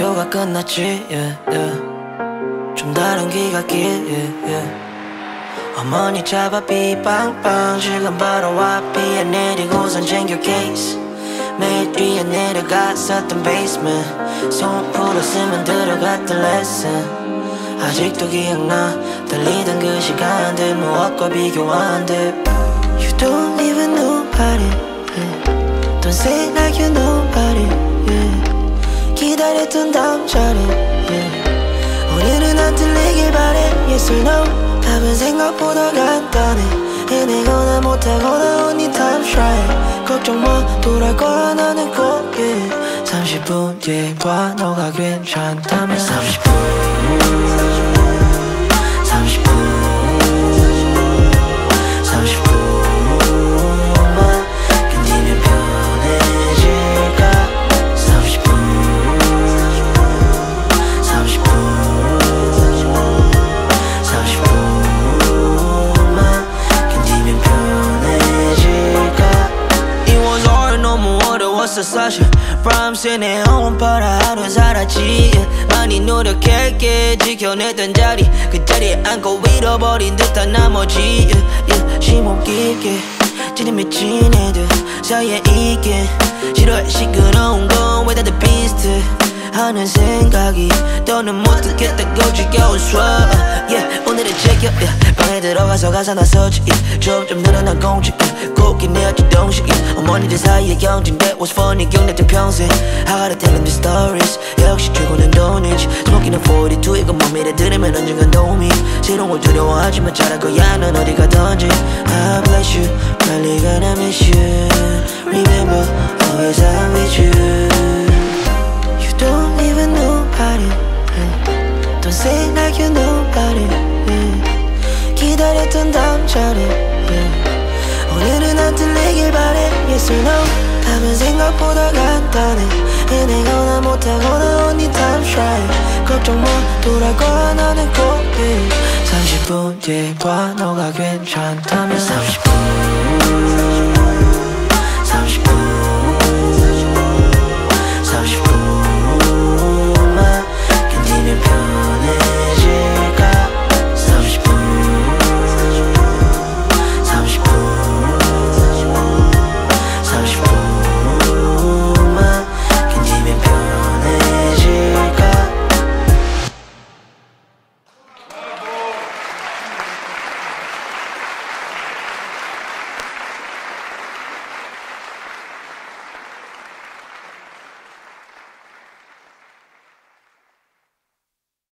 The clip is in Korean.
학교가 끝났지 yeah, yeah. 좀 다른 귀갓길 yeah. 어머니 잡아 삐빵빵 지금 바로 앞이에 내리고선 챙겨 케이스 매일 뒤에 내려갔었던 basement 손 풀었으면 들어갔던 lesson 아직도 기억나 달리던 그 시간들 무엇과 비교한들 You don't even know about it. Don't say like you know. 기다렸던 다음 차례 yeah. 오늘은 안 들리길 바래. Yes or no? 답은 생각보다 간단해. 해내거나 못하거나 only time try 걱정 마 돌아올 거야 나는 꼭 yeah. 30분 뒤에 봐 너가 괜찮다면 30분. 30분 30분 어려웠어 사실. Promise 내 온 바라 하루 살았지 많이 노력했게 지켜냈던 자리. 그 자리에 앉고 잃어버린 듯한 나머지 심호 깊게 맺힌 애들 사이에 있긴 싫어해 시끄러운 건왜 다들 비슷해 하는 생각이 더는 못 듣겠다고 지겨운 수업 yeah, 오늘은 제껴 yeah. 방에 들어가서 가사 나서지. Yeah. 점점 늘어난 공식. 곱게 내었지 동식 yeah. 어머니들 사이의 경쟁 That was funny. 기억났던 평생. I gotta tell them the stories? 역시 최고는 돈이지. 스모키는 42 이거 몸이래. 들으면 언젠간 도움이. 새로운 걸 두려워하지만 잘할 거야. 넌 어디 가든지. I bless you. 빨리 가나 miss you. Remember always I'm with you 차례 yeah. 오늘은 안 들리길 바래 Yes or no 답은 생각보다 간단해 해내거나 못하거나 only time try 걱정 마 거야 나는 꼭 yeah. 30분 뒤에 봐 너가 괜찮다면 30분